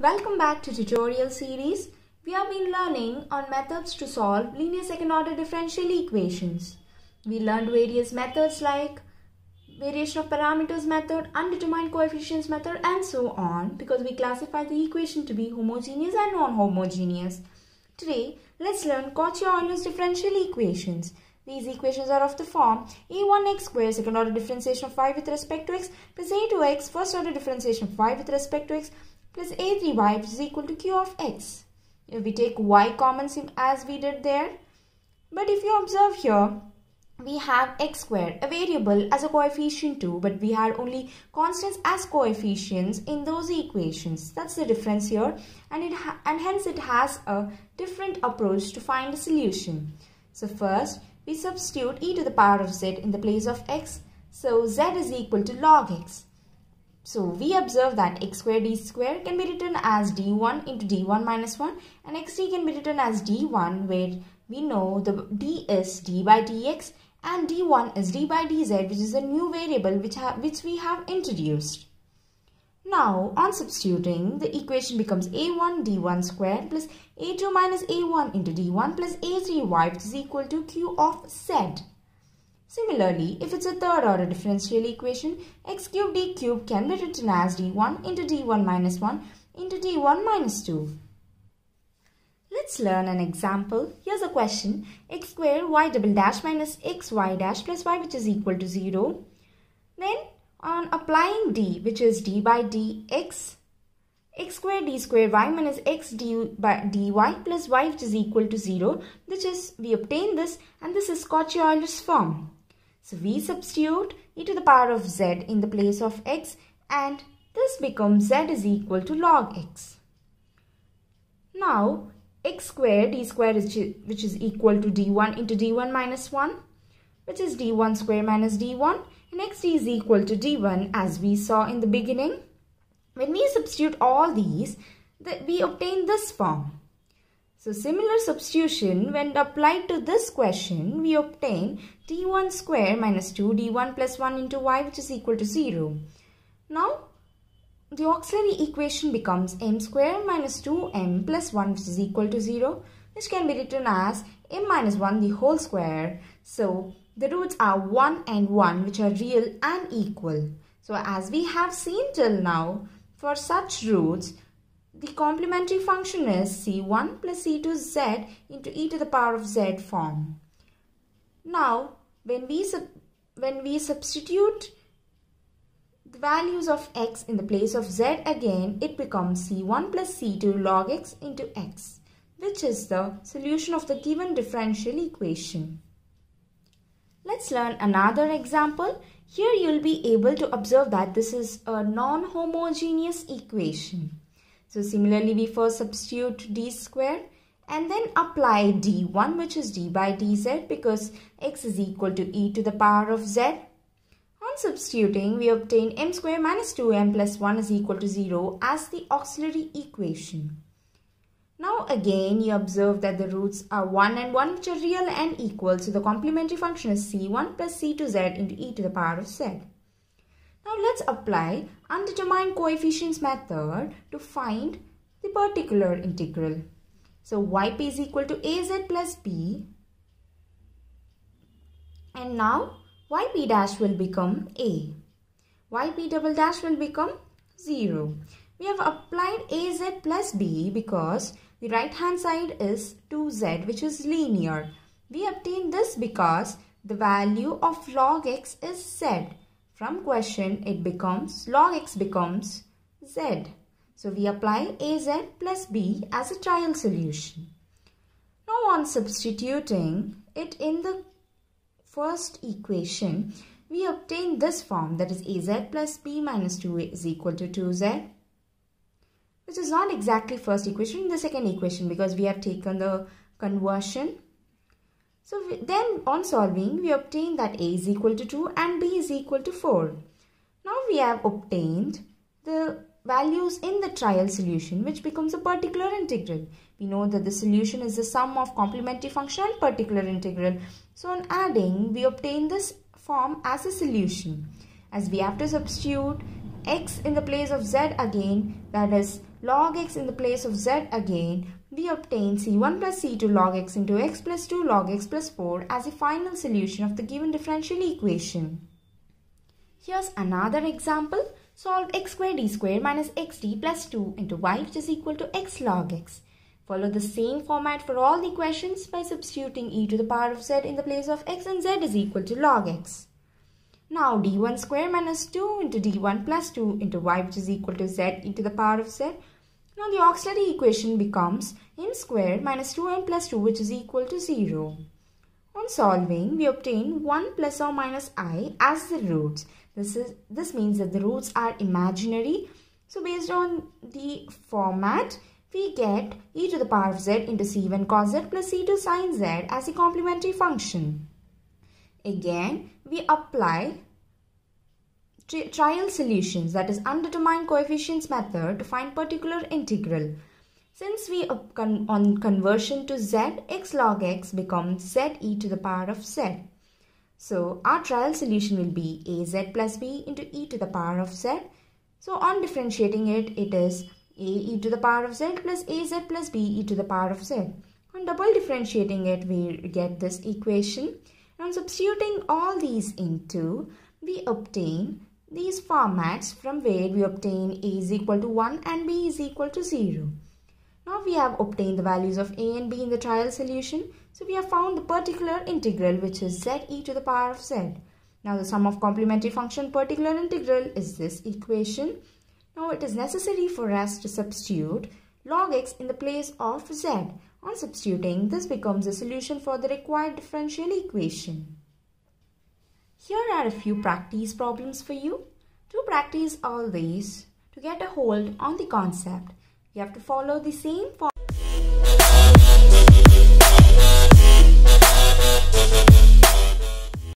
Welcome back to tutorial series. We have been learning on methods to solve linear second order differential equations. We learned various methods like variation of parameters method, undetermined coefficients method and so on because we classify the equation to be homogeneous and non-homogeneous. Today, let's learn Cauchy-Euler's differential equations. These equations are of the form a1x square second order differentiation of y with respect to x plus a2x first order differentiation of y with respect to x plus a3y which is equal to q of x. If we take y common as we did there. But if you observe here, we have x squared, a variable as a coefficient too, but we had only constants as coefficients in those equations. That's the difference here and, it and hence it has a different approach to find a solution. So first, we substitute e to the power of z in the place of x. So z is equal to log x. So we observe that x square d square can be written as d1 into d1 minus 1 and xt can be written as d1 where we know the d is d by dx and d1 is d by dz which is a new variable which, which we have introduced. Now on substituting the equation becomes a1 d1 square plus a2 minus a1 into d1 plus a3y which is equal to q of z. Similarly, if it's a third order differential equation, x cube d cube can be written as d1 into d1 minus 1 into d1 minus 2. Let's learn an example. Here's a question. x square y double dash minus xy dash plus y which is equal to 0. Then on applying d which is d by dx, x square d square y minus x d by dy plus y which is equal to 0 which is we obtain this and this is Cauchy-Euler's form. So we substitute e to the power of z in the place of x and this becomes z is equal to log x. Now x squared d squared is which is equal to d1 into d1 minus 1 which is d1 square minus d1 and x is equal to d1 as we saw in the beginning. When we substitute all these, we obtain this form. So similar substitution when applied to this question we obtain d1 square minus 2 d1 plus 1 into y which is equal to 0. Now the auxiliary equation becomes m square minus 2m plus 1 which is equal to 0 which can be written as m minus 1 the whole square. So the roots are 1 and 1 which are real and equal. So as we have seen till now for such roots the complementary function is c1 plus c2z into e to the power of z form. Now, when we, when we substitute the values of x in the place of z again, it becomes c1 plus c2 log x into x, which is the solution of the given differential equation. Let's learn another example. Here you'll be able to observe that this is a non-homogeneous equation. So similarly, we first substitute d square and then apply d1 which is d by dz because x is equal to e to the power of z. On substituting, we obtain m square minus 2m plus 1 is equal to 0 as the auxiliary equation. Now again, you observe that the roots are 1 and 1 which are real and equal. So the complementary function is c1 plus c2z into e to the power of z. Now let's apply undetermined coefficients method to find the particular integral. So yp is equal to az plus b and now yp dash will become a. yp double dash will become 0. We have applied az plus b because the right hand side is 2z which is linear. We obtain this because the value of log x is z from question, it becomes log x becomes z. So we apply az plus b as a trial solution. Now on substituting it in the first equation, we obtain this form that is az plus b minus 2 is equal to 2z which is not exactly first equation, the second equation because we have taken the conversion so we, then on solving, we obtain that a is equal to 2 and b is equal to 4. Now we have obtained the values in the trial solution which becomes a particular integral. We know that the solution is the sum of complementary function and particular integral. So on adding, we obtain this form as a solution. As we have to substitute x in the place of z again, that is log x in the place of z again, we obtain c1 plus c2 log x into x plus 2 log x plus 4 as the final solution of the given differential equation. Here's another example. Solve x square d square minus xd plus 2 into y which is equal to x log x. Follow the same format for all the equations by substituting e to the power of z in the place of x and z is equal to log x. Now d1 square minus 2 into d1 plus 2 into y which is equal to z e to the power of z. Now the auxiliary equation becomes n squared minus 2n plus 2 which is equal to 0. On solving, we obtain 1 plus or minus i as the roots. This, is, this means that the roots are imaginary. So based on the format, we get e to the power of z into c1 cos z plus c2 sin z as a complementary function. Again, we apply trial solutions that is undetermined coefficients method to find particular integral. Since we on conversion to z, x log x becomes z e to the power of z. So our trial solution will be az plus b into e to the power of z. So on differentiating it, it is a e to the power of z plus az plus b e to the power of z. On double differentiating it, we get this equation. And substituting all these into, we obtain these formats from where we obtain a is equal to 1 and b is equal to 0. Now we have obtained the values of a and b in the trial solution. So we have found the particular integral which is z e to the power of z. Now the sum of complementary function particular integral is this equation. Now it is necessary for us to substitute log x in the place of z. On substituting, this becomes a solution for the required differential equation. Here are a few practice problems for you. To practice all these, to get a hold on the concept, you have to follow the same